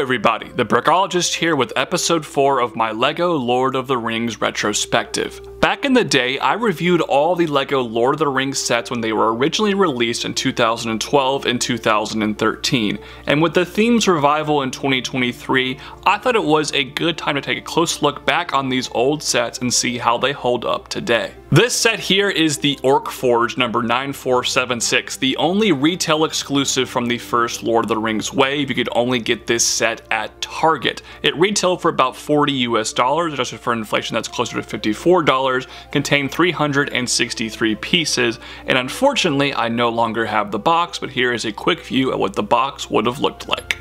Everybody, the Brickologist here with episode 4 of my LEGO Lord of the Rings retrospective. Back in the day, I reviewed all the LEGO Lord of the Rings sets when they were originally released in 2012 and 2013, and with the theme's revival in 2023, I thought it was a good time to take a close look back on these old sets and see how they hold up today. This set here is the Orc Forge number 9476, the only retail exclusive from the first Lord of the Rings wave. You could only get this set at Target. It retailed for about 40 US dollars, adjusted for inflation that's closer to $54, contained 363 pieces, and unfortunately I no longer have the box, but here is a quick view of what the box would have looked like.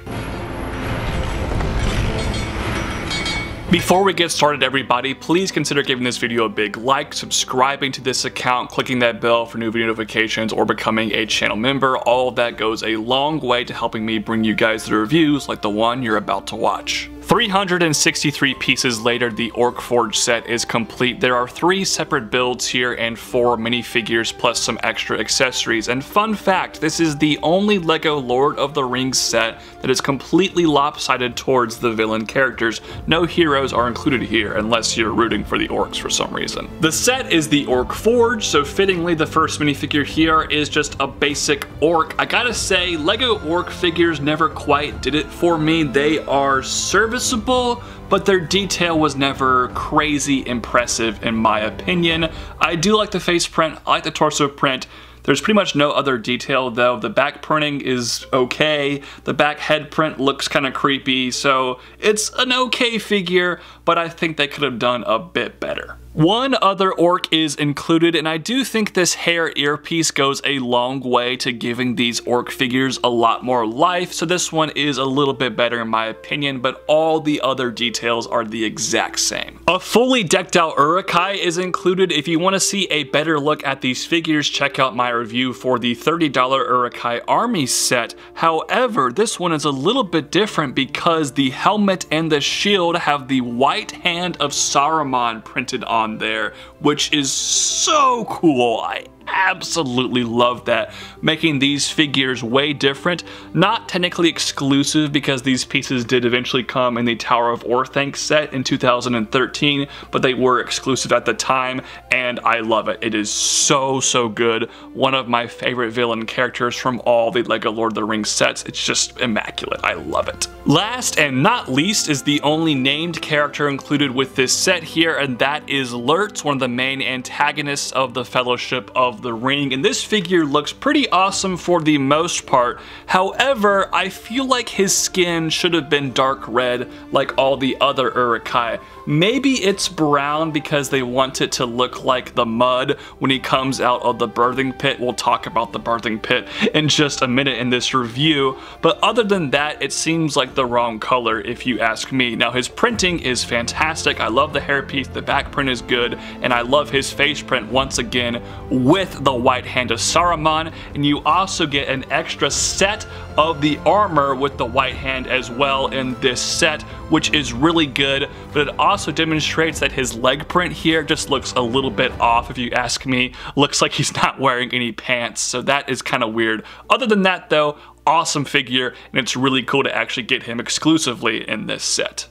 Before we get started everybody, please consider giving this video a big like, subscribing to this account, clicking that bell for new video notifications, or becoming a channel member. All of that goes a long way to helping me bring you guys the reviews like the one you're about to watch. 363 pieces later, the Orc Forge set is complete. There are three separate builds here and four minifigures plus some extra accessories. And fun fact, this is the only LEGO Lord of the Rings set that is completely lopsided towards the villain characters. No heroes are included here unless you're rooting for the orcs for some reason. The set is the Orc Forge, so fittingly the first minifigure here is just a basic orc. I gotta say, LEGO orc figures never quite did it for me. They are service serviceable, but their detail was never crazy impressive in my opinion. I do like the face print, I like the torso print, there's pretty much no other detail though. The back printing is okay. The back head print looks kind of creepy, so it's an okay figure, but I think they could have done a bit better. One other orc is included, and I do think this hair earpiece goes a long way to giving these orc figures a lot more life, so this one is a little bit better in my opinion, but all the other details are the exact same. A fully decked out Uruk-hai is included. If you want to see a better look at these figures, check out my review for the $30 Uruk-hai army set. However, this one is a little bit different because the helmet and the shield have the white hand of Saruman printed on on there, which is so cool. I absolutely love that. Making these figures way different. Not technically exclusive because these pieces did eventually come in the Tower of Orthanc set in 2013, but they were exclusive at the time, and I love it. It is so, so good. One of my favorite villain characters from all the LEGO Lord of the Rings sets. It's just immaculate. I love it. Last and not least is the only named character included with this set here, and that is Lurtz, one of the main antagonists of the Fellowship of the Ring, and this figure looks pretty awesome for the most part. However, I feel like his skin should have been dark red like all the other Uruk-hai. Maybe it's brown because they want it to look like the mud when he comes out of the birthing pit. We'll talk about the birthing pit in just a minute in this review, but other than that, it seems like the wrong color if you ask me. Now his printing is fantastic. I love the hairpiece, the back print is good, and I love his face print once again with with the White Hand of Saruman, and you also get an extra set of the armor with the White Hand as well in this set, which is really good, but it also demonstrates that his leg print here just looks a little bit off if you ask me. Looks like he's not wearing any pants, so that is kind of weird. Other than that though, awesome figure, and it's really cool to actually get him exclusively in this set.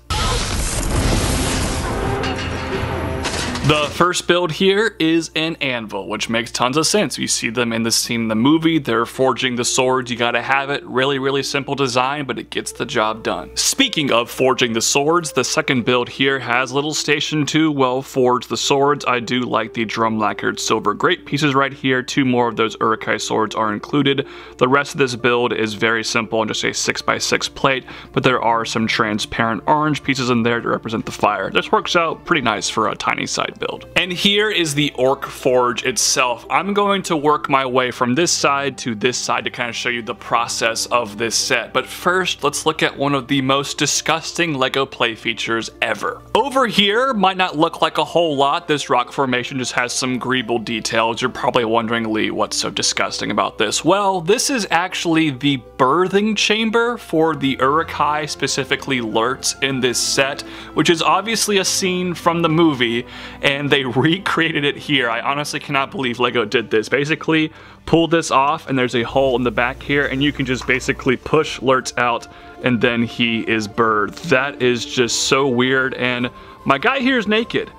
The first build here is an anvil, which makes tons of sense. You see them in the scene in the movie, they're forging the swords, you gotta have it. Really, really simple design, but it gets the job done. Speaking of forging the swords, the second build here has little station to well forge the swords. I do like the drum lacquered silver grate pieces right here. Two more of those Uruk-hai swords are included. The rest of this build is very simple and just a 6x6 plate, but there are some transparent orange pieces in there to represent the fire. This works out pretty nice for a tiny side build. And here is the Orc Forge itself. I'm going to work my way from this side to this side to kind of show you the process of this set. But first, let's look at one of the most disgusting LEGO play features ever. Over here might not look like a whole lot. This rock formation just has some greeble details. You're probably wondering, Lee, what's so disgusting about this? Well, this is actually the birthing chamber for the Uruk-hai, specifically Lurtz, in this set, which is obviously a scene from the movie and they recreated it here. I honestly cannot believe LEGO did this. Basically, pull this off and there's a hole in the back here and you can just basically push Lurtz out and then he is birthed. That is just so weird and my guy here is naked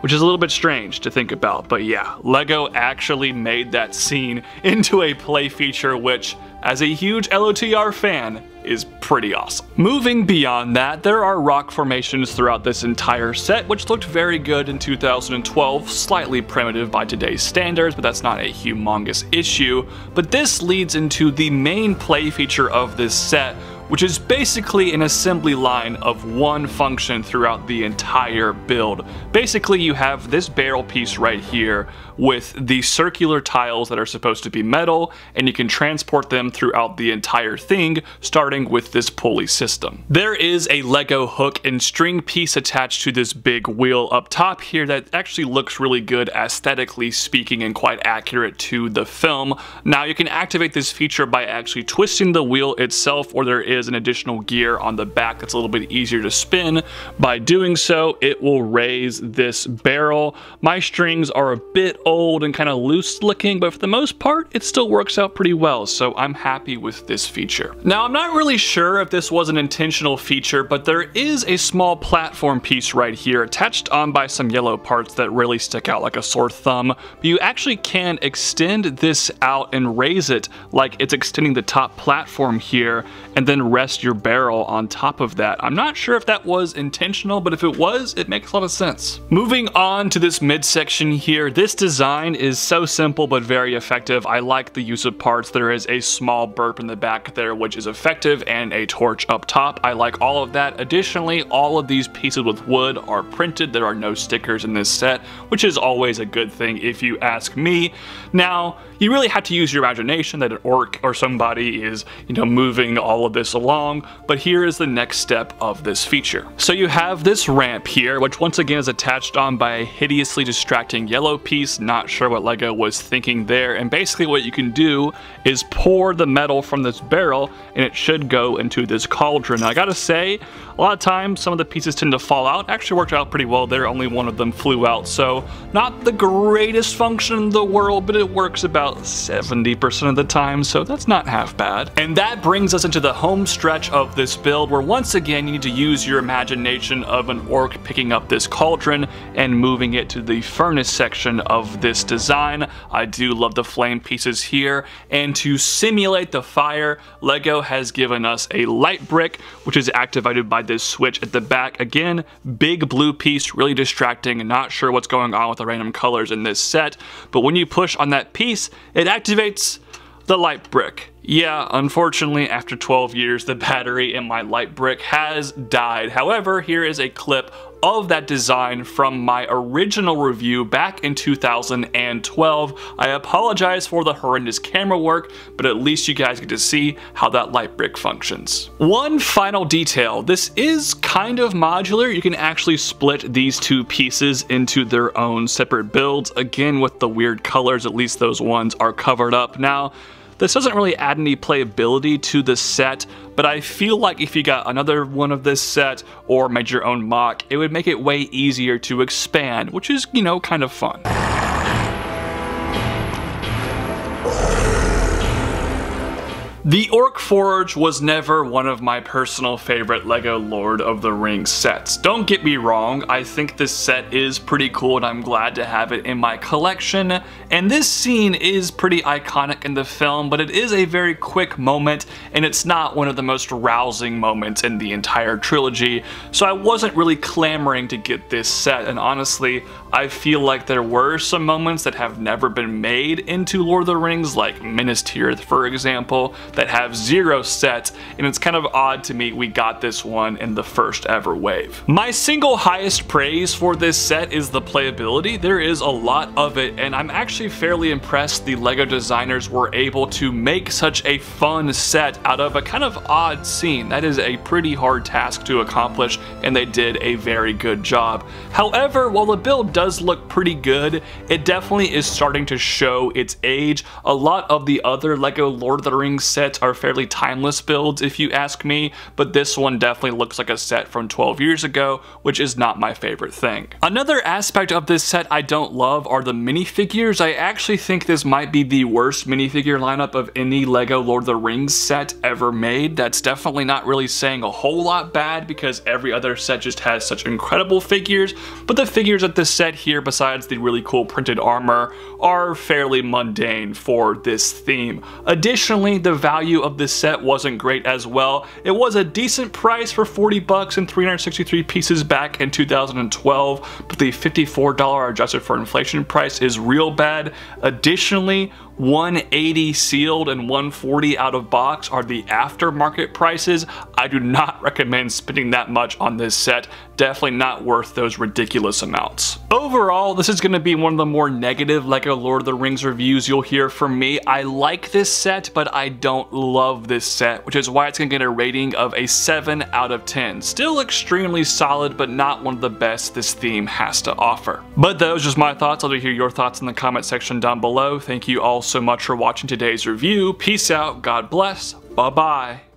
which is a little bit strange to think about. But yeah, LEGO actually made that scene into a play feature, which, as a huge LOTR fan, is pretty awesome. Moving beyond that, there are rock formations throughout this entire set, which looked very good in 2012, slightly primitive by today's standards, but that's not a humongous issue. But this leads into the main play feature of this set, which is basically an assembly line of one function throughout the entire build. Basically, you have this barrel piece right here with the circular tiles that are supposed to be metal, and you can transport them throughout the entire thing, starting with this pulley system. There is a Lego hook and string piece attached to this big wheel up top here that actually looks really good aesthetically speaking and quite accurate to the film. Now you can activate this feature by actually twisting the wheel itself or there is an additional gear on the back that's a little bit easier to spin. By doing so, it will raise this barrel. My strings are a bit old and kind of loose looking, but for the most part, it still works out pretty well, so I'm happy with this feature. Now, I'm not really sure if this was an intentional feature, but there is a small platform piece right here attached on by some yellow parts that really stick out like a sore thumb, but you actually can extend this out and raise it like it's extending the top platform here, and then rest your barrel on top of that. I'm not sure if that was intentional, but if it was, it makes a lot of sense. Moving on to this midsection here, this design is so simple but very effective. I like the use of parts. There is a small burp in the back there which is effective and a torch up top. I like all of that. Additionally, all of these pieces with wood are printed. There are no stickers in this set, which is always a good thing if you ask me. Now, you really have to use your imagination that an orc or somebody is, you know, moving all of this along, but here is the next step of this feature. So you have this ramp here, which once again is attached on by a hideously distracting yellow piece not sure what LEGO was thinking there. And basically what you can do is pour the metal from this barrel and it should go into this cauldron. Now, I gotta say, a lot of times some of the pieces tend to fall out. Actually worked out pretty well there, only one of them flew out. So not the greatest function in the world, but it works about 70% of the time, so that's not half bad. And that brings us into the home stretch of this build, where once again you need to use your imagination of an orc picking up this cauldron and moving it to the furnace section of this design. I do love the flame pieces here. And to simulate the fire, LEGO has given us a light brick, which is activated by this switch at the back. Again, big blue piece, really distracting, not sure what's going on with the random colors in this set. But when you push on that piece, it activates the light brick. Yeah, unfortunately, after 12 years, the battery in my light brick has died. However, here is a clip of that design from my original review back in 2012. I apologize for the horrendous camera work, but at least you guys get to see how that light brick functions. One final detail, this is kind of modular. You can actually split these two pieces into their own separate builds. Again, with the weird colors, at least those ones are covered up. Now, this doesn't really add any playability to the set, but I feel like if you got another one of this set or made your own MOC, it would make it way easier to expand, which is, you know, kind of fun. The Orc Forge was never one of my personal favorite LEGO Lord of the Rings sets. Don't get me wrong, I think this set is pretty cool and I'm glad to have it in my collection. And this scene is pretty iconic in the film, but it is a very quick moment and it's not one of the most rousing moments in the entire trilogy. So I wasn't really clamoring to get this set and honestly, I feel like there were some moments that have never been made into Lord of the Rings, like Minas Tirith for example, that have zero sets, and it's kind of odd to me we got this one in the first ever wave. My single highest praise for this set is the playability. There is a lot of it, and I'm actually fairly impressed the LEGO designers were able to make such a fun set out of a kind of odd scene. That is a pretty hard task to accomplish, and they did a very good job. However, while the build does look pretty good. It definitely is starting to show its age. A lot of the other LEGO Lord of the Rings sets are fairly timeless builds if you ask me, but this one definitely looks like a set from 12 years ago, which is not my favorite thing. Another aspect of this set I don't love are the minifigures. I actually think this might be the worst minifigure lineup of any LEGO Lord of the Rings set ever made. That's definitely not really saying a whole lot bad because every other set just has such incredible figures, but the figures at this set here, besides the really cool printed armor, are fairly mundane for this theme. Additionally, the value of this set wasn't great as well. It was a decent price for 40 bucks and 363 pieces back in 2012, but the $54 adjusted for inflation price is real bad. Additionally, 180 sealed and 140 out of box are the aftermarket prices. I do not recommend spending that much on this set. Definitely not worth those ridiculous amounts. Overall, this is going to be one of the more negative LEGO Lord of the Rings reviews you'll hear from me. I like this set, but I don't love this set, which is why it's going to get a rating of a 7 out of 10. Still extremely solid, but not one of the best this theme has to offer. But those are just my thoughts. I'll hear your thoughts in the comment section down below. Thank you all so much for watching today's review. Peace out, God bless, bye bye.